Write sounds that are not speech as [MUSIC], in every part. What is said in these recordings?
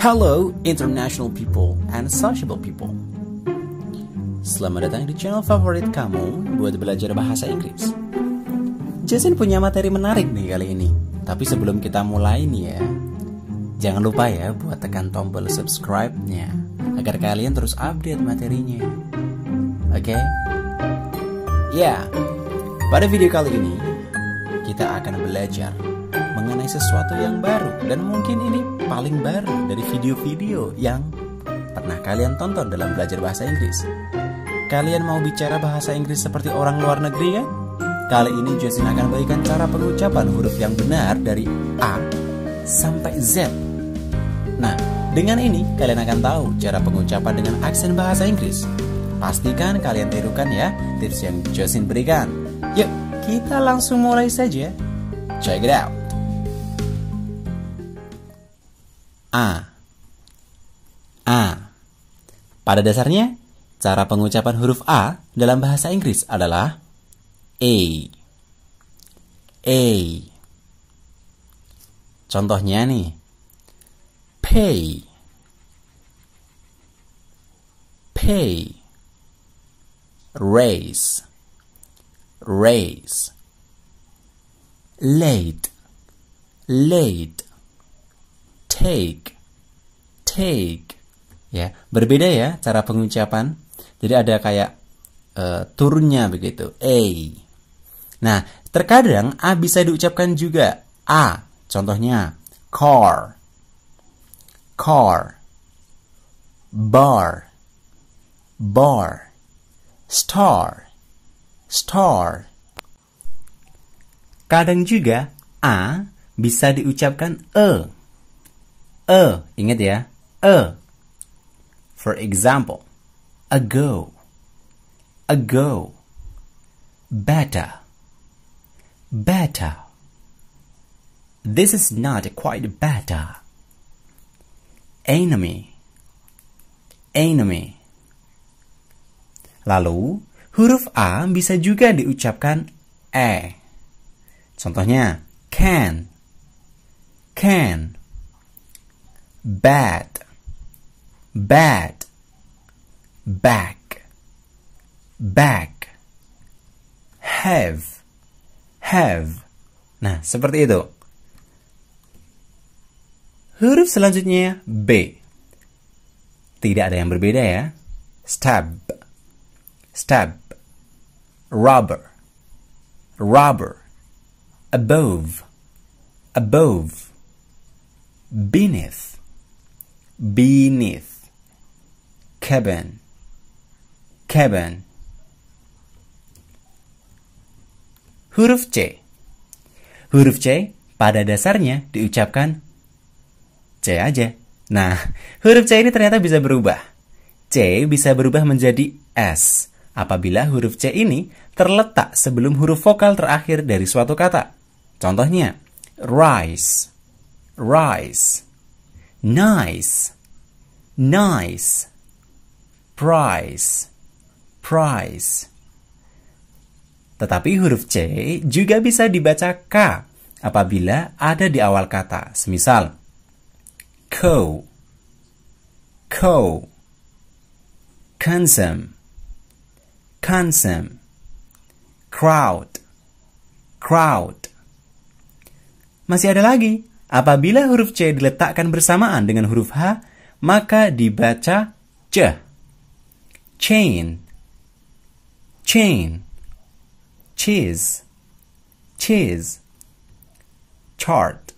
Hello, international people and sociable people. Selamat datang di channel favorit kamu buat belajar bahasa Inggris. Jason punya materi menarik nih kali ini. Tapi sebelum kita mulai nih ya, jangan lupa ya buat tekan tombol subscribe-nya agar kalian terus update materinya. Oke? Okay? Ya, pada video kali ini kita akan belajar mengenai sesuatu yang baru dan mungkin ini paling baru dari video-video yang pernah kalian tonton dalam belajar bahasa Inggris. Kalian mau bicara bahasa Inggris seperti orang luar negeri kan? Kali ini Jason akan bagikan cara pengucapan huruf yang benar dari A sampai Z. Nah, dengan ini kalian akan tahu cara pengucapan dengan aksen bahasa Inggris. Pastikan kalian tirukan ya tips yang Jason berikan. Yuk, kita langsung mulai saja. Check it out. A. A. Pada dasarnya, cara pengucapan huruf A dalam bahasa Inggris adalah A. A. Contohnya nih, pay, pay, raise, raise, late, late, take, take. Ya, berbeda ya cara pengucapan. Jadi ada kayak uh, turunnya begitu. A. Nah, terkadang A bisa diucapkan juga A. Contohnya car, car, bar, bar, star, star. Kadang juga A bisa diucapkan E a, ingat ya, a. For example, ago, ago, better, better. This is not quite better. Enemy, enemy. Lalu, huruf A bisa juga diucapkan E. Contohnya, can, can bad, bad, back, back, have, have. Nah, seperti itu. Huruf selanjutnya B. Tidak ada yang berbeda ya. Stab, stab, rubber, rubber, above, above, beneath, beneath. Cabin. Cabin. Huruf C. Huruf C pada dasarnya diucapkan C aja. Nah [LAUGHS] huruf C ini ternyata bisa berubah. C bisa berubah menjadi S apabila huruf C ini terletak sebelum huruf vokal terakhir dari suatu kata. Contohnya rise. Rise nice, nice, price, price. Tetapi huruf C juga bisa dibaca K apabila ada di awal kata. Semisal, co, co, consume, consume, crowd, crowd. Masih ada lagi Apabila huruf C diletakkan bersamaan dengan huruf H, maka dibaca C. Chain, chain, cheese, cheese, chart,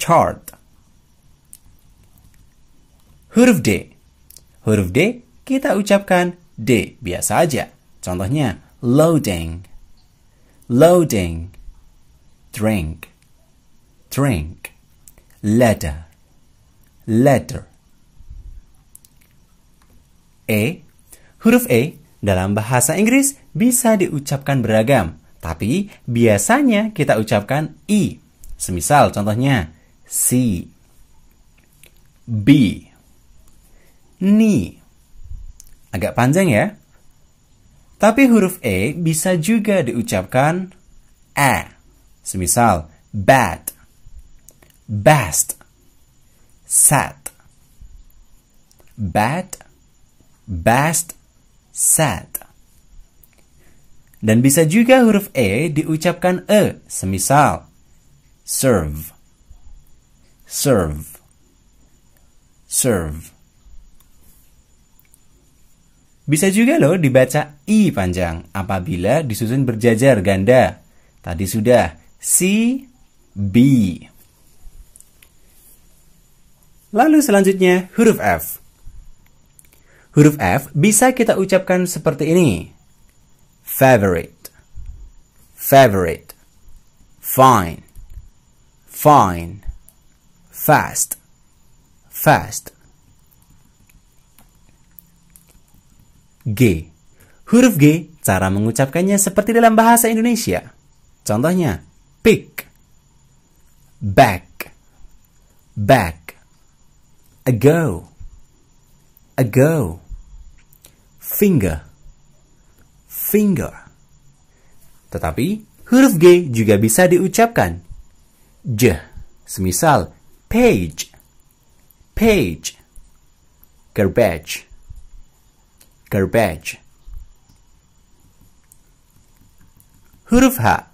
chart. Huruf D. Huruf D kita ucapkan D biasa aja. Contohnya loading, loading, drink drink, letter, letter. E, huruf E dalam bahasa Inggris bisa diucapkan beragam, tapi biasanya kita ucapkan I. Semisal contohnya C, B, ni. Agak panjang ya. Tapi huruf E bisa juga diucapkan A. Semisal bad, best, set, bad, best, sad. Dan bisa juga huruf E diucapkan E, semisal serve, serve, serve. Bisa juga loh dibaca I panjang apabila disusun berjajar ganda. Tadi sudah C, B. Lalu selanjutnya huruf F. Huruf F bisa kita ucapkan seperti ini. Favorite. Favorite. Fine. Fine. Fast. Fast. G. Huruf G, cara mengucapkannya seperti dalam bahasa Indonesia. Contohnya, pick, back, back, ago, ago, finger, finger. Tetapi huruf G juga bisa diucapkan J, semisal page, page, garbage, garbage. Huruf H.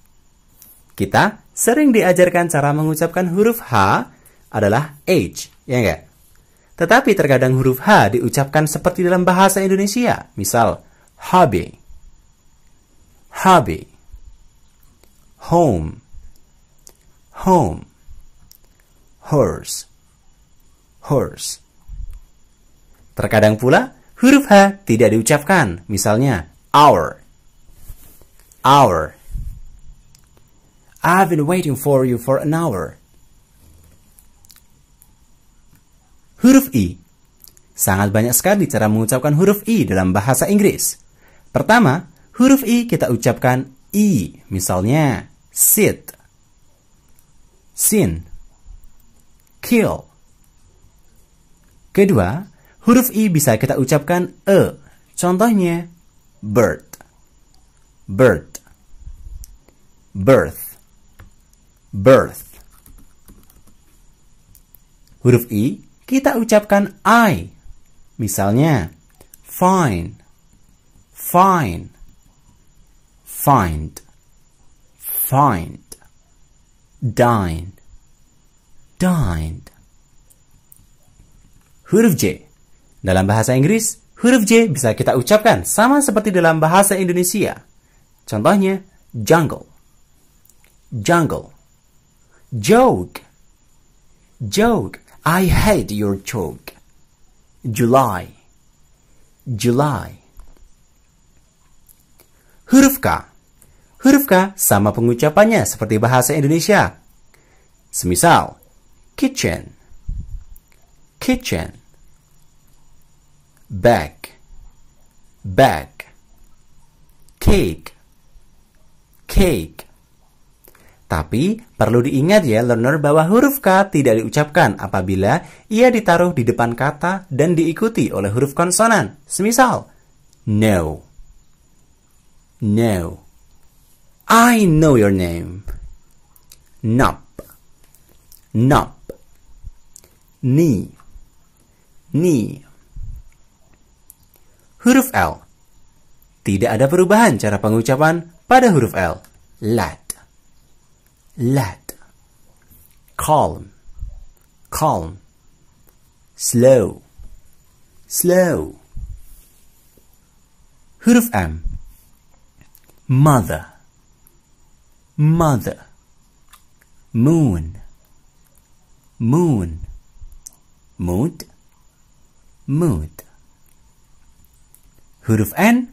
Kita sering diajarkan cara mengucapkan huruf H adalah H, ya enggak? Tetapi terkadang huruf H diucapkan seperti dalam bahasa Indonesia. Misal, hobby, hobby, home, home, horse, horse. Terkadang pula Huruf H tidak diucapkan. Misalnya, hour. Hour. I've been waiting for you for an hour. Huruf I. Sangat banyak sekali cara mengucapkan huruf I dalam bahasa Inggris. Pertama, huruf I kita ucapkan I. Misalnya, sit, sin, kill. Kedua, Huruf I bisa kita ucapkan E. Contohnya, bird, bird, birth, birth. Huruf I kita ucapkan I. Misalnya, fine, fine, find, find, dine, dined. Huruf J dalam bahasa Inggris, huruf J bisa kita ucapkan sama seperti dalam bahasa Indonesia. Contohnya, jungle, jungle, joke, joke, I hate your joke, July, July. Huruf K. Huruf K sama pengucapannya seperti bahasa Indonesia. Semisal, kitchen, kitchen, back, back, cake, cake. Tapi perlu diingat ya learner bahwa huruf K tidak diucapkan apabila ia ditaruh di depan kata dan diikuti oleh huruf konsonan. Semisal, no, no. I know your name. Nop, nop. Knee, knee. Huruf L. Tidak ada perubahan cara pengucapan pada huruf L. Let. Let. Calm. Calm. Slow. Slow. Huruf M. Mother. Mother. Moon. Moon. Mood. Mood. Huruf N.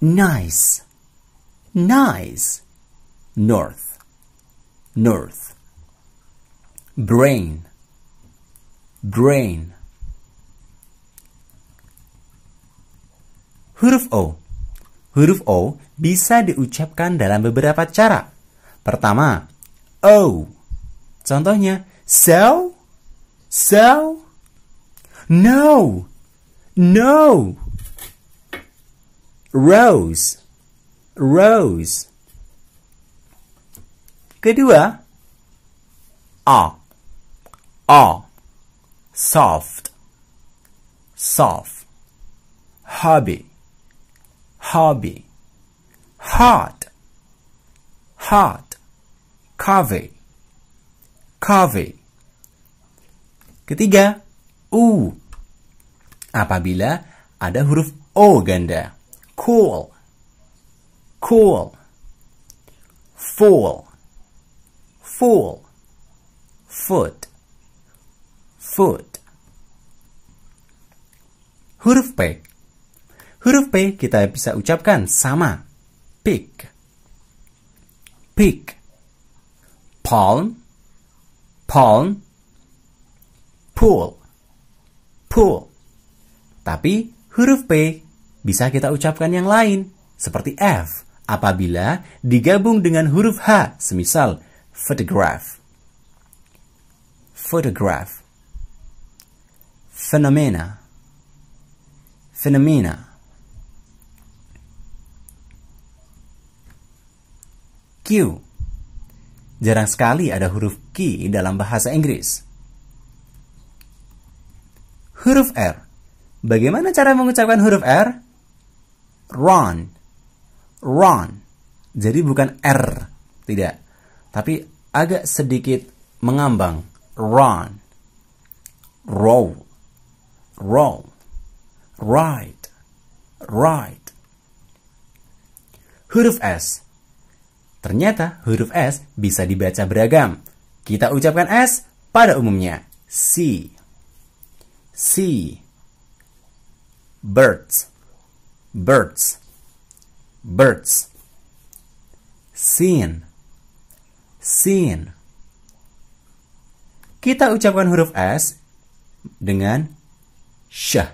Nice. Nice. North. North. Brain. Brain. Huruf O. Huruf O bisa diucapkan dalam beberapa cara. Pertama, O. Contohnya, so, so, no, no rose, rose. Kedua, a, a, soft, Soft. Hobby. Hobby. Hot. Hot. Coffee. Coffee. Ketiga, U. Apabila ada huruf O ganda. Cool. Cool. Full. Full. Foot. Foot. Huruf P. Huruf P kita bisa ucapkan sama. Pick. Pick. Palm. Palm. Pool. Pool. Tapi huruf P bisa kita ucapkan yang lain, seperti F, apabila digabung dengan huruf H, semisal photograph. Photograph. Phenomena. Phenomena. Q. Jarang sekali ada huruf Q dalam bahasa Inggris. Huruf R. Bagaimana cara mengucapkan huruf R? Run. Run. Jadi bukan R. Tidak. Tapi agak sedikit mengambang. Run. Roll. Roll. Right. Right. Huruf S. Ternyata huruf S bisa dibaca beragam. Kita ucapkan S pada umumnya. C. C. Birds. Birds. Birds. Seen. Seen. Kita ucapkan huruf S dengan sh.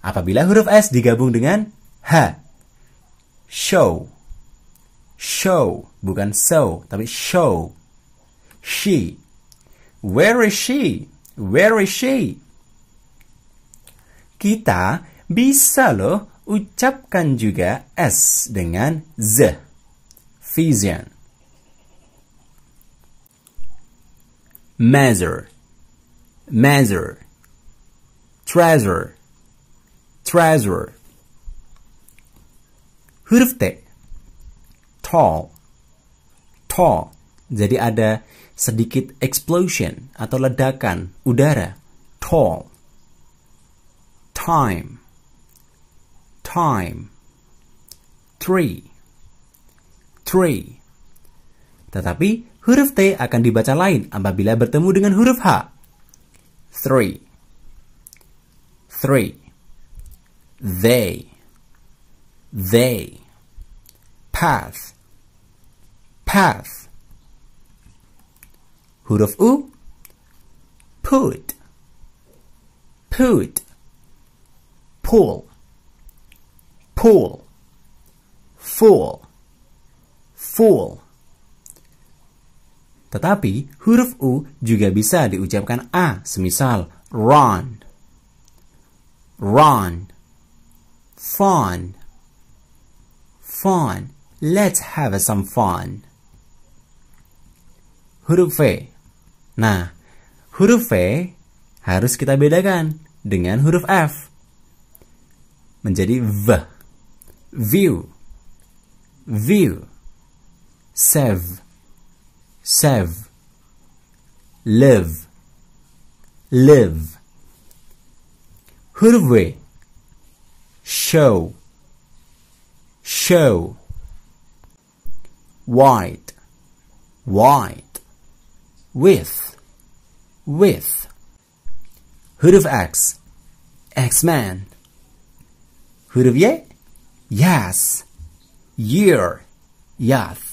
Apabila huruf S digabung dengan H. Show. Show. Bukan so, tapi show. She. Where is she? Where is she? Kita bisa loh ucapkan juga S dengan Z. Vision. Measure. Measure. Treasure. Treasure. Huruf T. Tall. Tall. Jadi ada sedikit explosion atau ledakan udara. Tall time time tree tree tetapi huruf T akan dibaca lain apabila bertemu dengan huruf H. Three. Three. They. They. Path. Path. Huruf U. Put. Put. Pull, pull, full, full. Tetapi huruf U juga bisa diucapkan A, semisal run, run, fun, fun. Let's have some fun. Huruf V. Nah, huruf V harus kita bedakan dengan huruf F menjadi v. View. View. Save. Save. Live. Live. Huruf W. Show. Show. White. White. With. With. Huruf X. X-Man. Huruf Y? Yes. Year. Yath.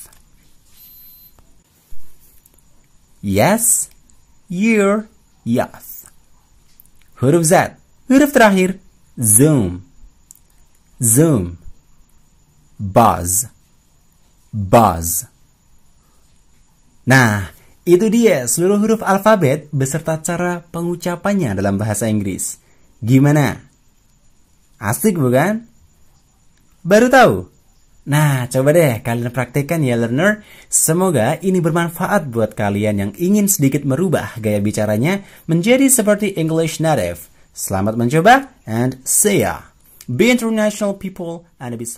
Yes. Year. Yath. Huruf Z. Huruf terakhir. Zoom. Zoom. Buzz. Buzz. Nah, itu dia seluruh huruf alfabet beserta cara pengucapannya dalam bahasa Inggris. Gimana? Asik bukan? Baru tahu? Nah, coba deh kalian praktekkan ya learner. Semoga ini bermanfaat buat kalian yang ingin sedikit merubah gaya bicaranya menjadi seperti English native. Selamat mencoba and see ya. Be international people and be